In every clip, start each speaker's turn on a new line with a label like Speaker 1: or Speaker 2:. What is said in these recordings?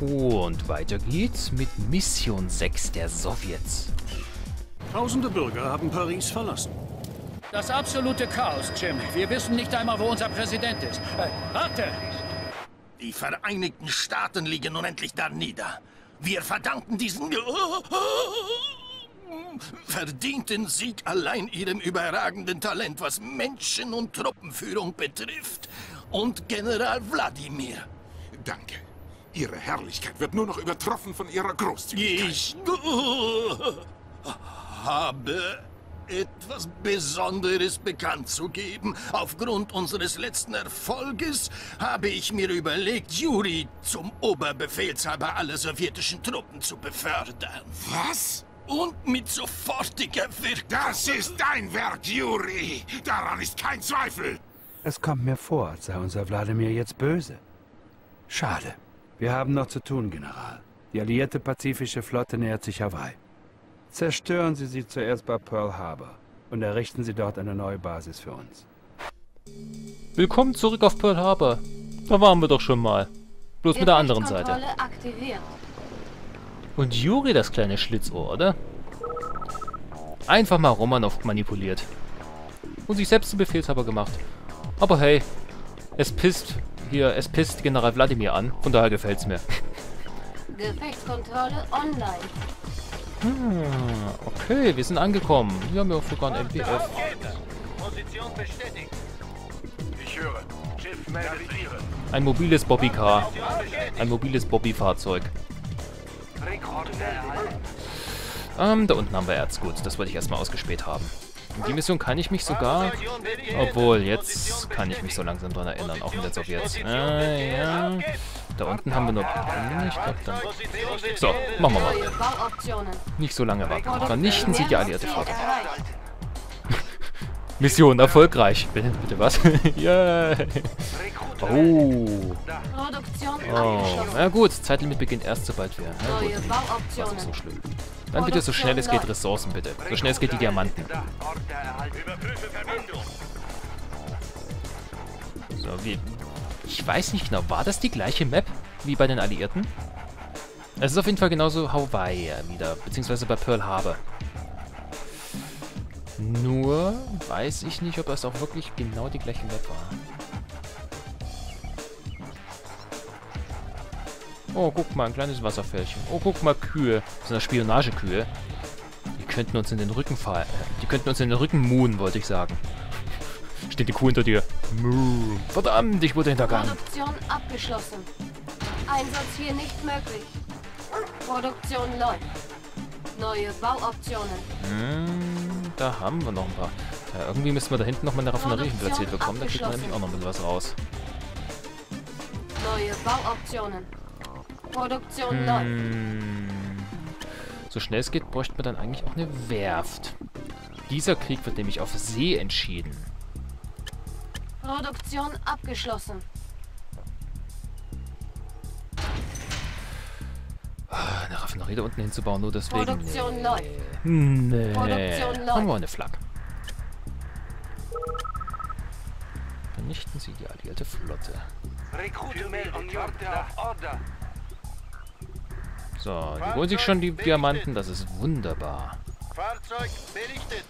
Speaker 1: Und weiter geht's mit Mission 6 der Sowjets.
Speaker 2: Tausende Bürger haben Paris verlassen.
Speaker 3: Das absolute Chaos, Jim. Wir wissen nicht einmal, wo unser Präsident ist. Äh, warte!
Speaker 4: Die Vereinigten Staaten liegen nun endlich da nieder. Wir verdanken diesen verdienten Sieg allein ihrem überragenden Talent, was Menschen- und Truppenführung betrifft. Und General Wladimir.
Speaker 5: Danke. Ihre Herrlichkeit wird nur noch übertroffen von Ihrer Großzügigkeit.
Speaker 4: Ich habe etwas Besonderes bekannt zu geben. Aufgrund unseres letzten Erfolges habe ich mir überlegt, Juri zum Oberbefehlshaber aller sowjetischen Truppen zu befördern.
Speaker 5: Was?
Speaker 4: Und mit sofortiger Wirkung.
Speaker 5: Das ist dein Werk, Juri. Daran ist kein Zweifel.
Speaker 6: Es kommt mir vor, als sei unser Wladimir jetzt böse. Schade. Wir haben noch zu tun, General. Die alliierte pazifische Flotte nähert sich Hawaii. Zerstören Sie sie zuerst bei Pearl Harbor und errichten Sie dort eine neue Basis für uns.
Speaker 1: Willkommen zurück auf Pearl Harbor. Da waren wir doch schon mal. Bloß mit der anderen Seite.
Speaker 7: aktiviert.
Speaker 1: Und Juri, das kleine Schlitzohr, oder? Einfach mal Romanov manipuliert. Und sich selbst zum Befehlshaber gemacht. Aber hey, es pisst hier, es pisst General Wladimir an. Von daher gefällt's mir.
Speaker 7: Gefechtskontrolle online.
Speaker 1: Hm, okay, wir sind angekommen. Wir haben ja auch sogar ein MPF.
Speaker 8: Position bestätigt. Ich höre. Schiff Ihre.
Speaker 1: Ein mobiles Bobbycar. Ein mobiles Bobby-Fahrzeug. Ähm, da unten haben wir Erzgut. Das wollte ich erstmal ausgespäht haben. In die Mission kann ich mich sogar... Obwohl, jetzt kann ich mich so langsam dran erinnern, auch in der Sowjets. Äh, ja. Da unten haben wir nur... Ich glaub, dann... So, machen wir mal. Nicht so lange warten. Vernichten Sie die alliierte Flotte. Mission erfolgreich. Bitte, bitte was? Yay. Oh. Oh. Na gut, Zeitlimit beginnt erst, sobald wir... Na gut, was ist so schlimm. Dann bitte so schnell es geht Ressourcen, bitte. So schnell es geht die Diamanten. So, wie... Ich weiß nicht genau, war das die gleiche Map wie bei den Alliierten? Es ist auf jeden Fall genauso Hawaii wieder, beziehungsweise bei Pearl Harbor. Nur weiß ich nicht, ob das auch wirklich genau die gleiche Map war. Oh, guck mal, ein kleines Wasserfällchen. Oh, guck mal, Kühe. Das sind ja Spionagekühe. Die könnten uns in den Rücken fallen. Die könnten uns in den Rücken muhen, wollte ich sagen. Steht die Kuh hinter dir. Moo. Verdammt, ich wurde hintergangen.
Speaker 7: Produktion abgeschlossen. Einsatz hier nicht möglich. Produktion läuft. Neue Bauoptionen.
Speaker 1: Hm, da haben wir noch ein paar. Ja, irgendwie müssen wir da hinten noch mal eine Raffinerie platziert bekommen. Da kriegt man nämlich auch noch ein bisschen was raus.
Speaker 7: Neue Bauoptionen. Produktion läuft.
Speaker 1: Hm. So schnell es geht, bräuchte man dann eigentlich auch eine Werft. Dieser Krieg wird nämlich auf See entschieden.
Speaker 7: Produktion abgeschlossen.
Speaker 1: Eine Raffinerie da unten hinzubauen, nur deswegen.
Speaker 7: Produktion läuft.
Speaker 1: Nee.
Speaker 7: Produktion läuft.
Speaker 1: Haben wir eine Flak. Vernichten Sie die alliierte Flotte.
Speaker 8: Rekrute melden. Order auf Order.
Speaker 1: So, die holen sich schon die Diamanten, das ist wunderbar.
Speaker 8: Fahrzeug berichtet.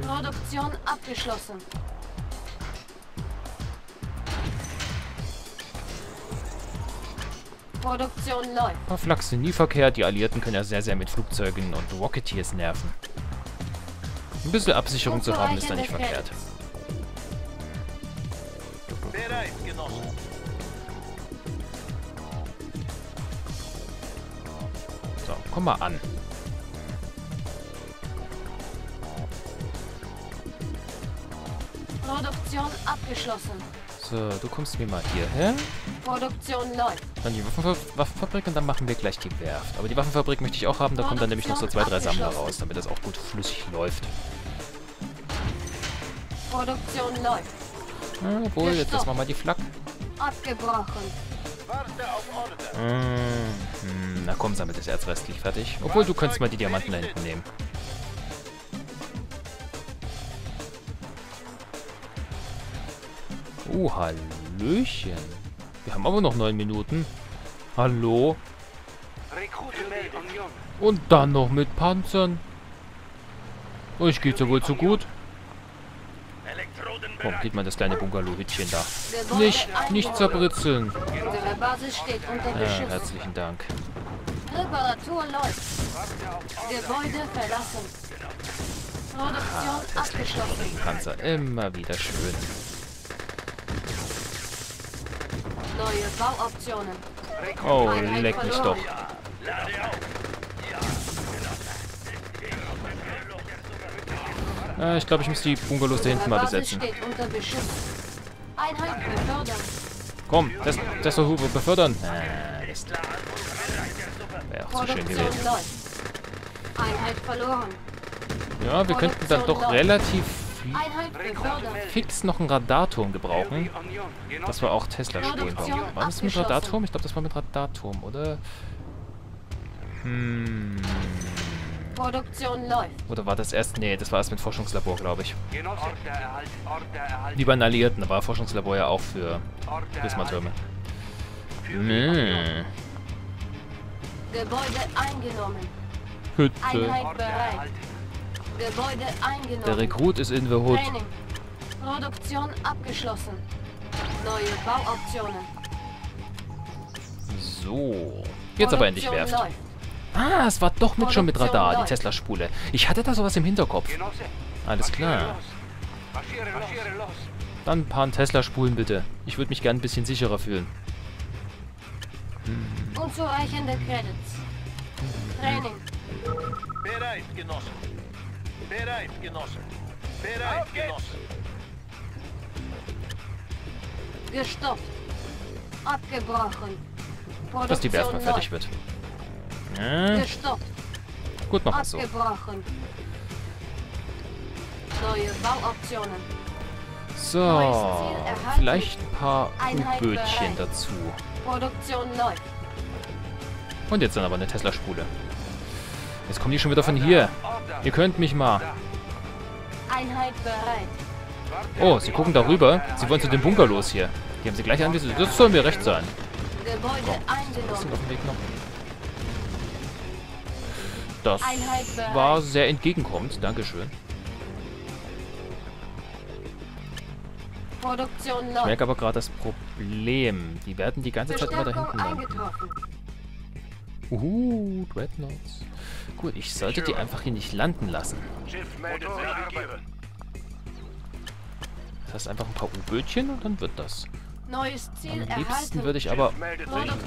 Speaker 7: Produktion abgeschlossen. Produktion läuft.
Speaker 1: Aber Flachs sind nie verkehrt, die Alliierten können ja sehr, sehr mit Flugzeugen und Rocketeers nerven. Ein bisschen Absicherung zu haben, ist da nicht verkehrt.
Speaker 8: Bereit, Genossen.
Speaker 1: Komm mal an.
Speaker 7: Produktion abgeschlossen.
Speaker 1: So, du kommst mir mal hierher.
Speaker 7: Produktion läuft.
Speaker 1: Dann die Waffenfa Waffenfabrik und dann machen wir gleich die Werft. Aber die Waffenfabrik möchte ich auch haben, da kommen dann nämlich noch so zwei, drei Sammler raus, damit das auch gut flüssig läuft.
Speaker 7: Produktion läuft.
Speaker 1: Ja, obwohl, jetzt lassen wir mal die Flak.
Speaker 7: Abgebrochen.
Speaker 1: Mmh, na komm, sammelt das Erz restlich fertig. Obwohl, du könntest mal die Diamanten da hinten nehmen. Oh, Hallöchen. Wir haben aber noch neun Minuten. Hallo? Und dann noch mit Panzern. Euch geht's ja wohl zu gut. Warum geht man das kleine Bungalow-Hütchen da? Nicht, nicht zerbritzeln.
Speaker 7: Unsere Basis steht unter
Speaker 1: Ja, herzlichen Dank.
Speaker 7: Reparatur läuft. Gebäude verlassen. Produktion abgeschlossen.
Speaker 1: Panzer immer wieder schön.
Speaker 7: Neue Bauoptionen.
Speaker 1: Oh, leck mich doch. Äh, ich glaube, ich muss die Bungalows da hinten mal besetzen. Komm, das, das soll Huber befördern. Äh, das wäre auch zu schön gewesen.
Speaker 7: läuft. Einheit verloren.
Speaker 1: Ja, wir könnten dann doch relativ fix noch einen Radarturm gebrauchen.
Speaker 8: Union.
Speaker 1: Das war auch Tesla-Spuren bauen. War das mit Radarturm? Ich glaube, das war mit Radarturm, oder? Hm.
Speaker 7: Produktion läuft.
Speaker 1: Oder war das erst? Nee, das war erst mit Forschungslabor, glaube ich. Wie bei den Alliierten, da war Forschungslabor ja auch für Prismatürme. Hm.
Speaker 7: Gebäude eingenommen.
Speaker 1: Hütte.
Speaker 7: Einheit bereit. Gebäude eingenommen.
Speaker 1: Der Rekrut ist in the Hood.
Speaker 7: Training. Produktion abgeschlossen. Neue Bauoptionen.
Speaker 1: So. Jetzt aber endlich Werft.
Speaker 7: läuft.
Speaker 1: Ah, es war doch mit schon mit Radar, die
Speaker 7: läuft.
Speaker 1: Tesla-Spule. Ich hatte da sowas im Hinterkopf. Alles klar. Dann ein paar Tesla-Spulen bitte. Ich würde mich gern ein bisschen sicherer fühlen.
Speaker 7: Unzureichende Credits. Training.
Speaker 8: Bereit, Genosse. Bereit, Genosse. Bereit, Genosse.
Speaker 7: Gestoppt. Abgebrochen. Produktion
Speaker 1: Dass die Werft mal fertig wird. Ja,
Speaker 7: Gestoppt.
Speaker 1: gut, machen wir so.
Speaker 7: Abgebrochen. Neue Bauoptionen.
Speaker 1: So, vielleicht ein paar U-Bötchen dazu.
Speaker 7: Produktion läuft.
Speaker 1: Und jetzt dann aber eine Tesla-Spule. Jetzt kommen die schon wieder von hier. Ihr könnt mich mal.
Speaker 7: Einheit bereit.
Speaker 1: Oh, sie gucken darüber. Sie wollen zu den Bungalows hier. Die haben sie gleich anvisiert. Das soll mir recht sein.
Speaker 7: Gebäude eingenommen.
Speaker 1: Das war sehr entgegenkommend. Dankeschön.
Speaker 7: Produktion
Speaker 1: Ich merke aber gerade das Problem. Die werden die ganze Zeit immer da hinten landen.
Speaker 7: eingetroffen.
Speaker 1: Uhu, Dreadnoughts. Gut, ich sollte die einfach hier nicht landen lassen. Das heißt einfach ein paar U-Bötchen und dann wird das.
Speaker 7: Neues Ziel
Speaker 1: Am liebsten
Speaker 7: erhalten.
Speaker 1: würde ich aber...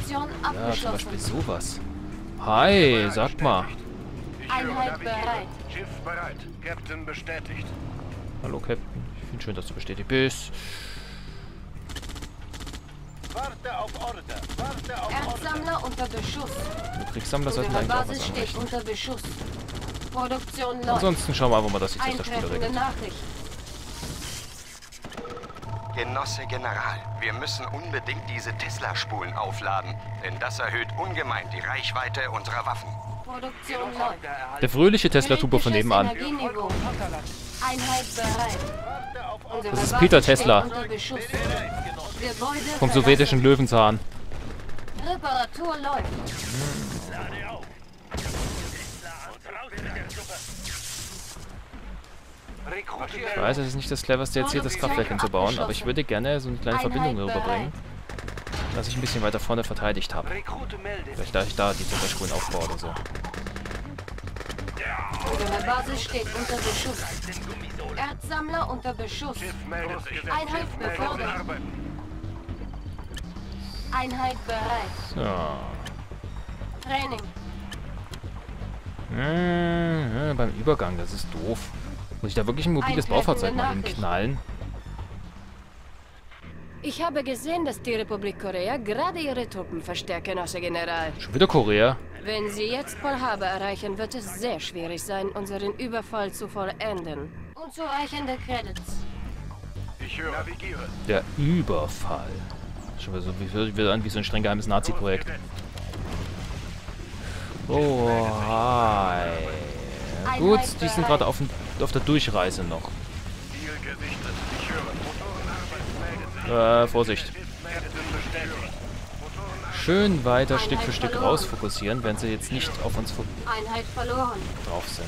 Speaker 1: Ja, zum Beispiel sowas. Hi, sag mal.
Speaker 7: Einheit bereit.
Speaker 8: Schiff bereit. Captain bestätigt.
Speaker 1: Hallo, Captain. Ich finde schön, dass du bestätigt bist.
Speaker 8: Warte auf Order. Warte auf Order.
Speaker 7: Erzsammler unter Beschuss.
Speaker 1: Die Kriegssammler sollten eigentlich auch was
Speaker 7: Basis steht
Speaker 1: anrichten.
Speaker 7: unter Beschuss. Produktion läuft.
Speaker 1: Ansonsten schauen wir einfach mal, dass die Tesla-Spieler
Speaker 7: Eintreffende
Speaker 1: regelt.
Speaker 7: Nachricht.
Speaker 9: Genosse General, wir müssen unbedingt diese Tesla-Spulen aufladen, denn das erhöht ungemein die Reichweite unserer Waffen.
Speaker 7: Produktion läuft.
Speaker 1: Der fröhliche Tesla-Tuber von nebenan. Das ist Peter Tesla.
Speaker 7: Unter Beschuss. Gebäude
Speaker 1: Vom sowjetischen Löwenzahn.
Speaker 7: Reparatur läuft.
Speaker 1: Ich weiß, es ist nicht das cleverste jetzt hier das Kraftwerk hinzubauen, aber ich würde gerne so eine kleine Verbindung rüberbringen, dass ich ein bisschen weiter vorne verteidigt habe. Vielleicht da ich da die Tesla-Spulen aufbaue oder so.
Speaker 7: Unsere Basis steht unter Beschuss. Erzsammler unter Beschuss. Einheit befördert. Einheit bereit.
Speaker 1: So.
Speaker 7: Training.
Speaker 1: Äh, beim Übergang, das ist doof. Muss ich da wirklich ein mobiles Baufahrzeug mal hinknallen?
Speaker 10: Ich habe gesehen, dass die Republik Korea gerade ihre Truppen verstärkt, Genosse General.
Speaker 1: Schon wieder Korea?
Speaker 10: Wenn sie jetzt Pearl Harbor erreichen, wird es sehr schwierig sein, unseren Überfall zu vollenden.
Speaker 7: Unzureichende Credits.
Speaker 8: Ich höre. Navigiere.
Speaker 1: Der Überfall. Schon wieder so wie, hört wieder an wie so ein streng geheimes Nazi-Projekt. Oh, hi. Gut, die sind gerade auf, auf der Durchreise noch.
Speaker 8: Ziel gesichtet. Ich höre. Motorenarbeit meldet sich.
Speaker 1: Äh, Vorsicht. Schön weiter Stück für Stück rausfokussieren, wenn sie jetzt nicht auf uns drauf sind.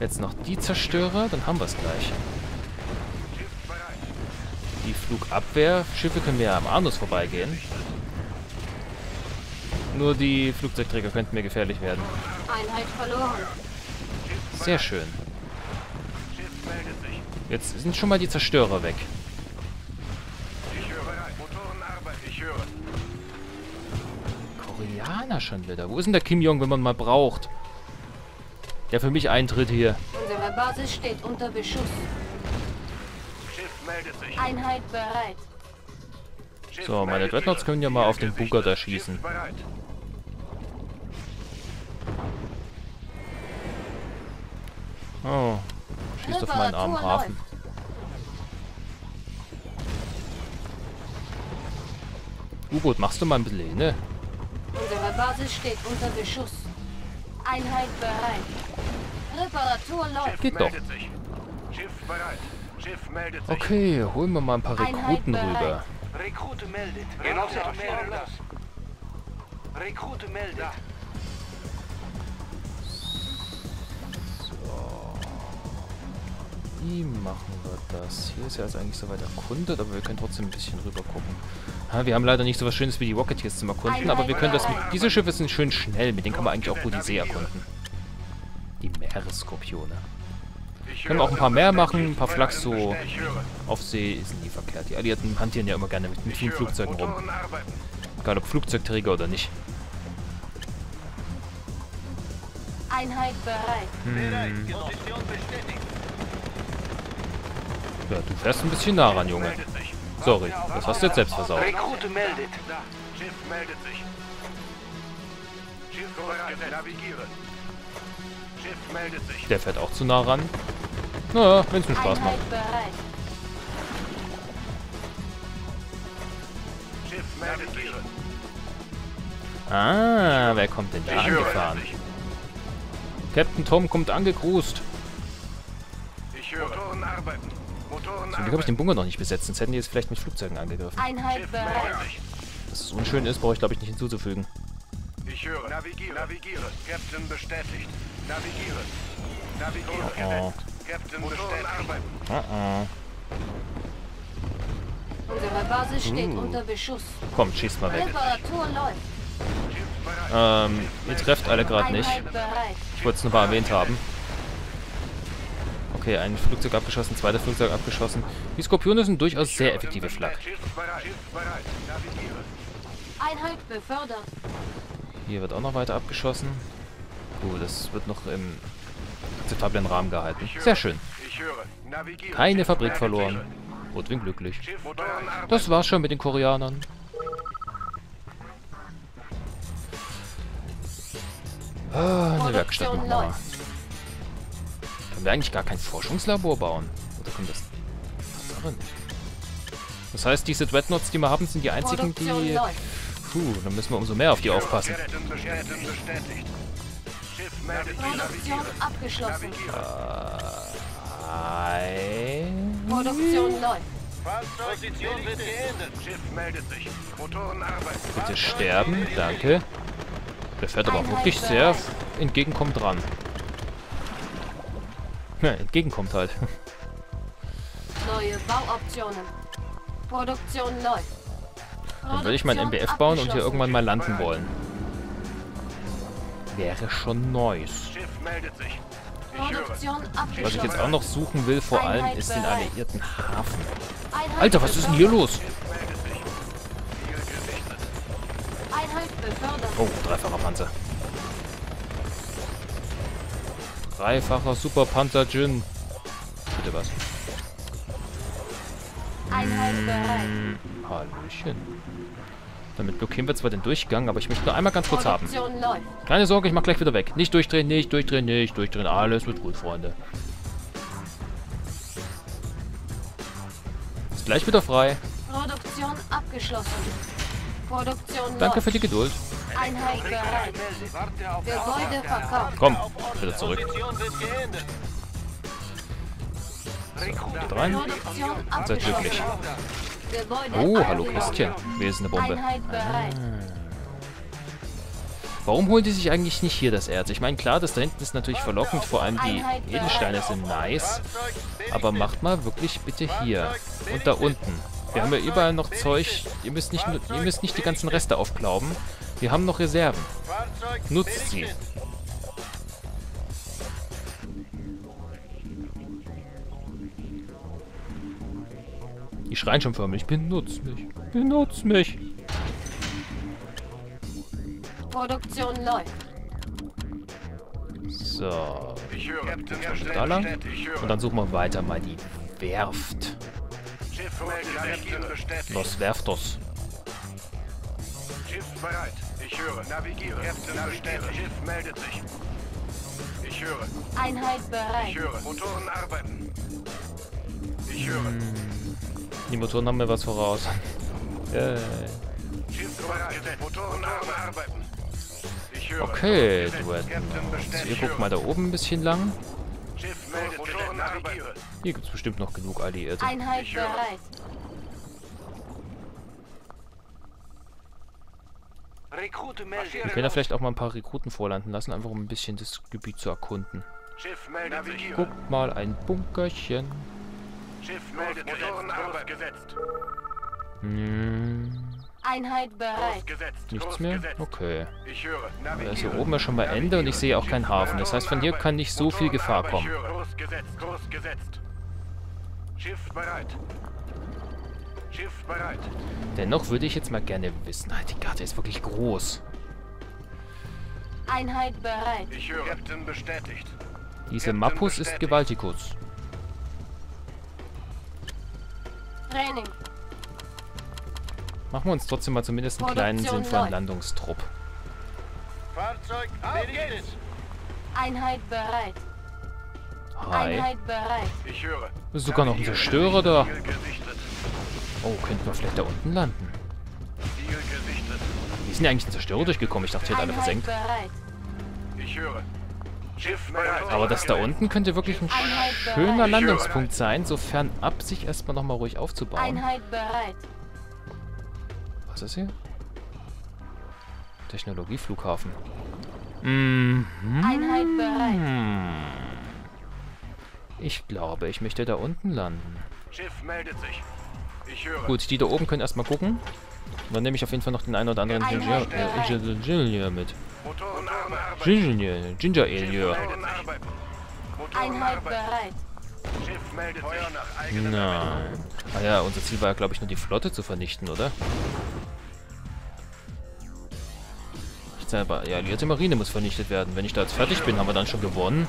Speaker 1: Jetzt noch die Zerstörer, dann haben wir es gleich. Die Flugabwehrschiffe können wir ja am Arnus vorbeigehen. Nur die Flugzeugträger könnten mir gefährlich werden.
Speaker 7: Einheit verloren.
Speaker 1: Sehr schön. Jetzt sind schon mal die Zerstörer weg. Koreaner schon wieder. Wo ist denn der Kim Jong, wenn man mal braucht? Der für mich eintritt hier.
Speaker 7: Unsere Basis steht unter Beschuss.
Speaker 8: Schiff meldet sich.
Speaker 7: Einheit bereit.
Speaker 8: Schiff
Speaker 1: So, meine Dreadnoughts können ja mal auf den. Bunker da schießen. Oh, schießt auf meinen armen Hafen. U-Boot, machst du mal ein bisschen ne?
Speaker 7: Unsere Basis steht unter Beschuss. Einheit bereit. Reparatur läuft.
Speaker 1: Geht doch.
Speaker 8: Meldet sich. Schiff bereit. Schiff meldet sich.
Speaker 1: Okay, holen wir mal ein paar Rekruten rüber.
Speaker 8: Rekrute meldet. Genosse melden das. Rekrute meldet.
Speaker 1: Wie machen wir das? Hier ist ja jetzt eigentlich soweit erkundet, aber wir können trotzdem ein bisschen rüber gucken. Ha, wir haben leider nicht so was Schönes wie die Rocketeers zum Erkunden, aber wir können das mit... Diese Schiffe sind schön schnell, mit denen kann man eigentlich auch gut die See erkunden. Die Meeresskorpione.
Speaker 8: Ich
Speaker 1: Können wir auch ein paar mehr machen, ein paar Flachs so auf See ist nie verkehrt. Die Alliierten hantieren ja immer gerne mit, mit vielen. Flugzeugen rum. Egal ob Flugzeugträger oder nicht.
Speaker 7: Einheit bereit.
Speaker 1: Hm.
Speaker 8: Position bestätigt.
Speaker 1: Ja, du fährst ein bisschen nah ran, Junge. Sorry, das hast du jetzt selbst versaut.
Speaker 8: Rekrute meldet. Da. Schiff meldet sich. Schiff bereit. Navigiere. Schiff meldet sich.
Speaker 1: Der fährt auch zu nah ran. Naja, wenn es nur Spaß macht.
Speaker 8: Schiff meldet sich.
Speaker 1: Ah, wer kommt denn da angefahren? Captain Tom kommt angecruised. Zum Glück habe ich den Bunker noch nicht besetzt, sonst hätten die jetzt vielleicht mit Flugzeugen angegriffen.
Speaker 7: Einheit bereit.
Speaker 1: Dass es unschön ist, brauche ich glaube ich nicht hinzuzufügen.
Speaker 8: Ich höre. Navigiere. Navigiere. Captain bestätigt. Navigiere. Navigiere.
Speaker 1: Oh.
Speaker 8: Captain bestätigt.
Speaker 1: Oh oh.
Speaker 7: Unsere Basis steht
Speaker 1: Uh.
Speaker 7: unter Beschuss.
Speaker 1: Komm, schießt mal weg.
Speaker 7: Reparatur läuft.
Speaker 1: Ähm, ihr trefft alle gerade nicht. Ich wollte es nur mal erwähnt haben. Okay, ein Flugzeug abgeschossen, zweites Flugzeug abgeschossen. Die Skorpione sind durchaus sehr effektive Flak.
Speaker 7: Einheit befördert.
Speaker 1: Hier wird auch noch weiter abgeschossen. Gut, das wird noch im akzeptablen Rahmen gehalten. Sehr schön. Keine Fabrik verloren. Rotwing glücklich. Das war's schon mit den Koreanern. Ah, eine Werkstatt machen wir mal. Können wir eigentlich gar kein Forschungslabor bauen? Oder kommt das... Nicht. Das heißt, diese Dreadnoughts, die wir haben, sind die einzigen, die... Puh, dann müssen wir umso mehr auf die aufpassen.
Speaker 7: Produktion abgeschlossen.
Speaker 1: Ein...
Speaker 7: Produktion läuft.
Speaker 8: Position wird geändert. Schiff meldet sich. Motoren arbeiten.
Speaker 1: Bitte sterben, danke. Der fährt aber auch wirklich sehr entgegenkommt dran. Ja, entgegenkommt halt.
Speaker 7: Neue Bauoptionen. Produktion läuft.
Speaker 1: Dann würde ich mein MBF bauen und hier irgendwann mal landen wollen. Wäre schon nice.
Speaker 8: Schiff meldet sich. Ich höre.
Speaker 7: Produktion abgeschlossen.
Speaker 1: Was ich jetzt auch noch suchen will, vor allem, ist den alliierten Hafen.
Speaker 7: Einheit
Speaker 1: Alter, was ist denn hier los? Oh, dreifacher Panzer. Dreifacher Super Panzer Jin. Bitte was?
Speaker 7: Einheit bereit.
Speaker 1: Hm, Hallöchen. Damit blockieren wir zwar den Durchgang, aber ich möchte nur einmal ganz kurz haben. Keine Sorge, ich mach gleich wieder weg. Nicht durchdrehen, nicht durchdrehen, nicht durchdrehen. Alles wird gut, Freunde. Ist gleich wieder frei.
Speaker 7: Produktion abgeschlossen. Produktion
Speaker 1: Danke für die Geduld.
Speaker 7: Einheit bereit. Gebäude verkauft.
Speaker 1: Komm, wieder zurück.
Speaker 8: Geändert.
Speaker 1: Geht rein.
Speaker 7: Produktion
Speaker 1: Seid glücklich. Oh, hallo. Christian. Wer ist eine Bombe?
Speaker 7: Bereit.
Speaker 1: Warum holen die sich eigentlich nicht hier das Erz? Ich meine, klar, das da hinten ist natürlich verlockend, vor allem die Edelsteine sind nice. Aber macht mal wirklich bitte hier. Und da unten. Wir haben ja überall noch Zeug. Ihr müsst nicht, ihr müsst nicht die ganzen Reste aufklauben. Wir haben noch Reserven. Nutzt sie. Die schreien schon förmlich. Benutz mich. Benutz mich.
Speaker 7: Produktion läuft.
Speaker 1: So.
Speaker 8: Ich höre. Captain
Speaker 1: Da lang. Und dann suchen wir weiter mal die Werft.
Speaker 8: Schiff.
Speaker 1: Los Werftos.
Speaker 8: Schiff bereit. Ich höre. Navigiere. Captain bestätigt. Schiff meldet sich. Ich höre.
Speaker 7: Einheit bereit.
Speaker 8: Ich höre. Motoren arbeiten. Ich höre.
Speaker 1: Die Motoren haben mir was voraus. Äh,
Speaker 8: Schiff bereit. Motoren arbeiten. Ich höre.
Speaker 1: okay,
Speaker 8: Gesetzt.
Speaker 1: du
Speaker 8: Captain
Speaker 1: Ihr guckt mal da oben ein bisschen lang.
Speaker 8: Schiff meldet Motoren navigiere.
Speaker 1: Hier gibt es bestimmt noch genug Alliierte.
Speaker 7: Einheit bereit.
Speaker 1: Wir können ja vielleicht auch mal ein paar Rekruten vorlanden lassen, einfach um ein bisschen das Gebiet zu erkunden.
Speaker 8: Schiff meldet sich.
Speaker 1: Guckt mal, ein Bunkerchen.
Speaker 8: Schiff meldet sich. Motoren arbeiten. Gesetzt.
Speaker 1: Hm,
Speaker 7: Einheit bereit.
Speaker 1: Nichts mehr? Okay.
Speaker 8: Ich höre.
Speaker 1: Da ist hier oben ja schon mal Ende und ich sehe auch keinen Hafen. Das heißt, von hier kann nicht so viel Gefahr kommen.
Speaker 8: Schiff bereit. Schiff bereit.
Speaker 1: Dennoch würde ich jetzt mal gerne wissen. Ah, die Karte ist wirklich groß.
Speaker 7: Einheit bereit.
Speaker 8: Ich höre. Captain bestätigt.
Speaker 1: Diese Mappus ist Gewaltikus.
Speaker 7: Training.
Speaker 1: Machen wir uns trotzdem mal zumindest einen kleinen
Speaker 7: Produktion
Speaker 1: sinnvollen
Speaker 7: läuft.
Speaker 1: Landungstrupp.
Speaker 8: Fahrzeug berichtet.
Speaker 7: Einheit bereit.
Speaker 1: Hi.
Speaker 7: Einheit bereit.
Speaker 8: Ich höre.
Speaker 1: Ist sogar noch ein Zerstörer da. Oh, könnten wir vielleicht da unten landen? Wie ist denn eigentlich ein Zerstörer durchgekommen? Ich dachte, hier hat alle versenkt.
Speaker 7: bereit.
Speaker 8: Ich höre. Schiff bereit.
Speaker 1: Aber das da unten könnte wirklich ein schöner. Landungspunkt sein, sofern ab sich erstmal nochmal ruhig aufzubauen.
Speaker 7: Einheit bereit.
Speaker 1: Was ist hier? Technologieflughafen. Mhm.
Speaker 7: Einheit bereit.
Speaker 1: Hm. Ich glaube, ich möchte da unten landen.
Speaker 8: Schiff meldet sich. Ich höre.
Speaker 1: Gut, die da oben können erstmal gucken. Dann nehme ich auf jeden Fall noch den einen oder anderen Ginger, äh, Ingenieur mit.
Speaker 8: Arbeiten.
Speaker 1: Ginger, Ginger Ingenieur.
Speaker 7: Einheit bereit.
Speaker 1: Nein. Ah ja, unser Ziel war ja, glaube ich, nur die Flotte zu vernichten, oder? Ich sag aber, ja, alliierte Marine muss vernichtet werden. Wenn ich da jetzt fertig bin, haben wir dann schon gewonnen.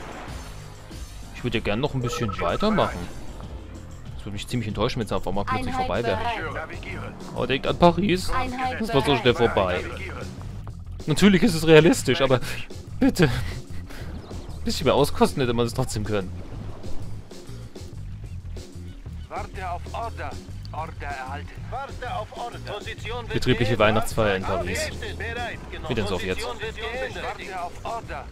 Speaker 1: Ich würde ja gerne noch ein bisschen weitermachen. Würde mich ziemlich enttäuschen, wenn es auf einmal plötzlich
Speaker 7: Einheit
Speaker 1: vorbei wäre. Oh, denkt an Paris.
Speaker 7: Einheit
Speaker 1: Das war so schnell vorbei. Natürlich ist es realistisch, aber bitte. Ein bisschen mehr auskosten hätte man es trotzdem können.
Speaker 8: Warte auf Order. Order erhalten. Warte auf Order. Position
Speaker 1: Betriebliche Weihnachtsfeier in Paris. Wie denn so jetzt?
Speaker 8: Warte auf Order.